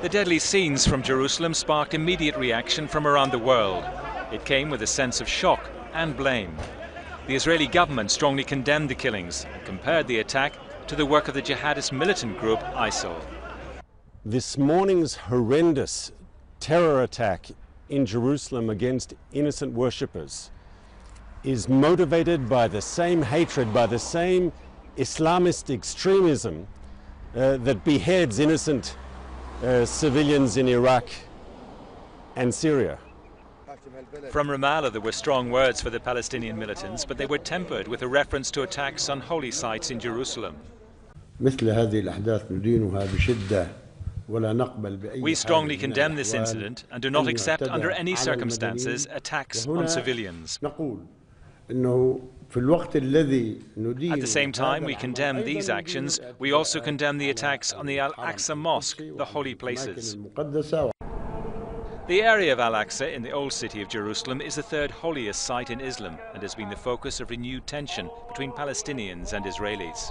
The deadly scenes from Jerusalem sparked immediate reaction from around the world. It came with a sense of shock and blame. The Israeli government strongly condemned the killings and compared the attack to the work of the jihadist militant group ISIL. This morning's horrendous terror attack in Jerusalem against innocent worshippers is motivated by the same hatred, by the same Islamist extremism uh, that beheads innocent uh, civilians in Iraq and Syria. From Ramallah there were strong words for the Palestinian militants, but they were tempered with a reference to attacks on holy sites in Jerusalem. We strongly condemn this incident and do not accept under any circumstances attacks on civilians. At the same time we condemn these actions, we also condemn the attacks on the Al-Aqsa Mosque, the holy places. The area of Al-Aqsa in the Old City of Jerusalem is the third holiest site in Islam and has been the focus of renewed tension between Palestinians and Israelis.